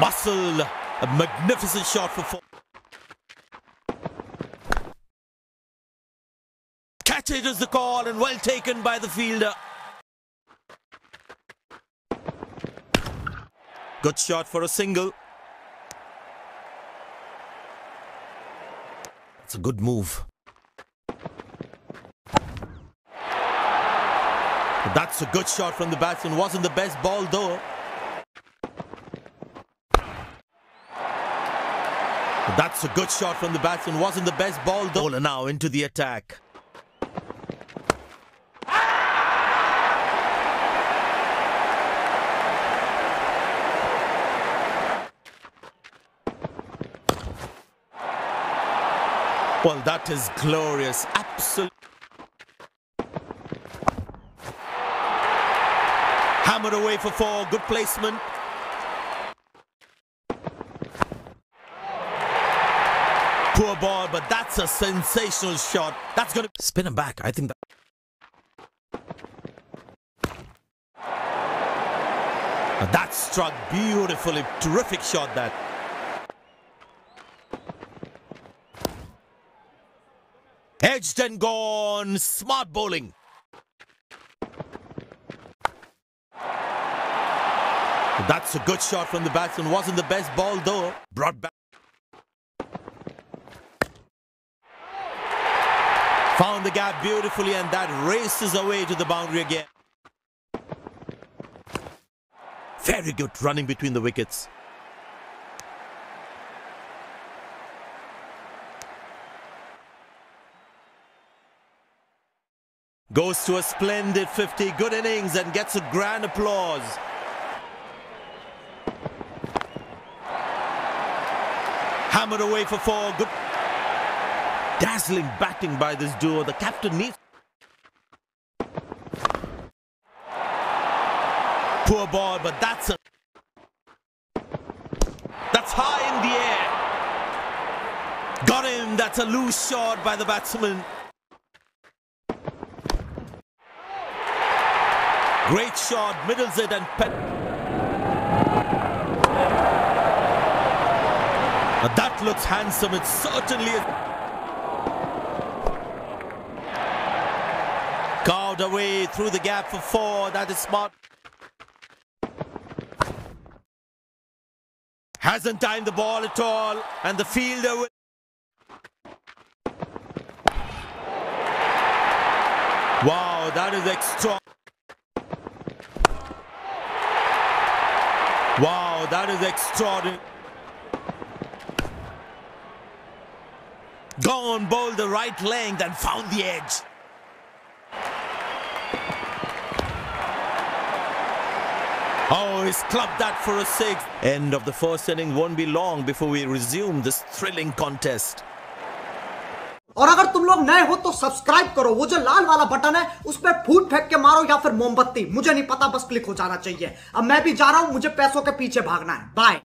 Muscle, a magnificent shot for four. Catch it is the call and well taken by the fielder. Good shot for a single. It's a good move. That's a good shot from the batsman. Wasn't the best ball though. That's a good shot from the batsman. Wasn't the best ball though. Now into the attack. Well, that is glorious. Absolutely. Hammered away for four. Good placement. Poor ball, but that's a sensational shot. That's going to spin him back. I think that. That struck beautifully. Terrific shot that. Edged and gone. Smart bowling. That's a good shot from the batsman. Wasn't the best ball though. Brought back. Found the gap beautifully and that races away to the boundary again. Very good running between the wickets. Goes to a splendid 50, good innings and gets a grand applause. Hammered away for four, good. Dazzling batting by this duo. The captain needs. Poor ball, but that's a. That's high in the air. Got him. That's a loose shot by the batsman. Great shot, middles it and pet. Now that looks handsome. It certainly is. Away through the gap for four. That is smart. Hasn't timed the ball at all. And the fielder will. Wow, that is extra. Wow, that is extraordinary. Gone, bowled the right length and found the edge. Oh, he's clubbed that for a six. End of the first inning won't be long before we resume this thrilling contest. और अगर तुम लोग नए हो तो subscribe करो। वो जो लाल वाला बटन है उस पर फूट फेंक के मारो या फिर मोमबत्ती। मुझे नहीं पता बस क्लिक हो जाना चाहिए। अब मैं भी जा रहा हूँ मुझे पैसों के पीछे भागना है। बाय